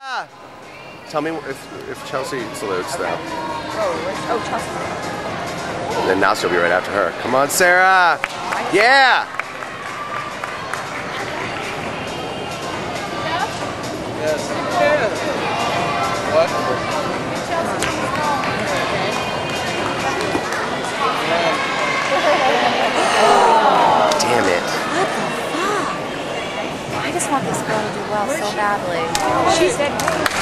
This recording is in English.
Ah. Tell me if, if Chelsea salutes Okay. now. Oh, oh, Chelsea. And then now she'll be right after her. Come on, Sarah. Yeah. Damn I just want this girl to do well so badly. She said.